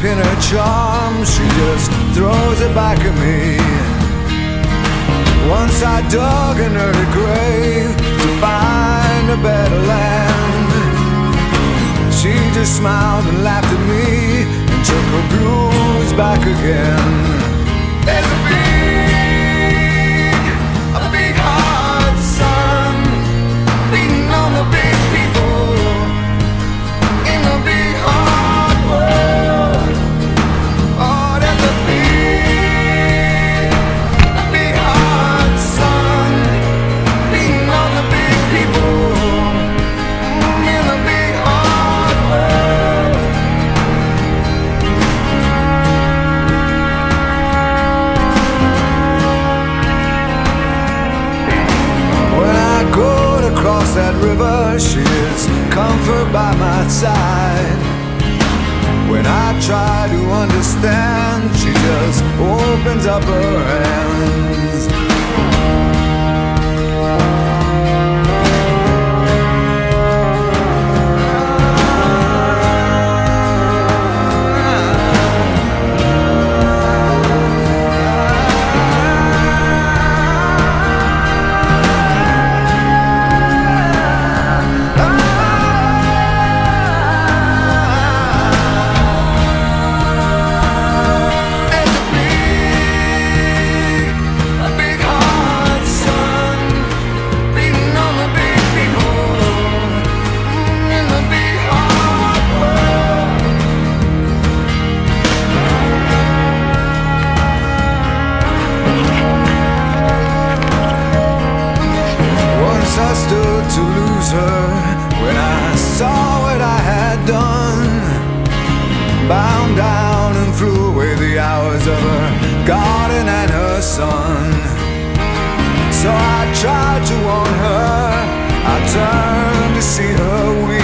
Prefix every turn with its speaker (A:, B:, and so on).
A: See her charm, she just throws it back at me. Once I dug in her grave to find a better land. She just smiled and laughed at me and took her blues back again. A river, she is comfort by my side. When I try to understand, she just opens up her hands. Son. So I tried to warn her, I turned to see her weep.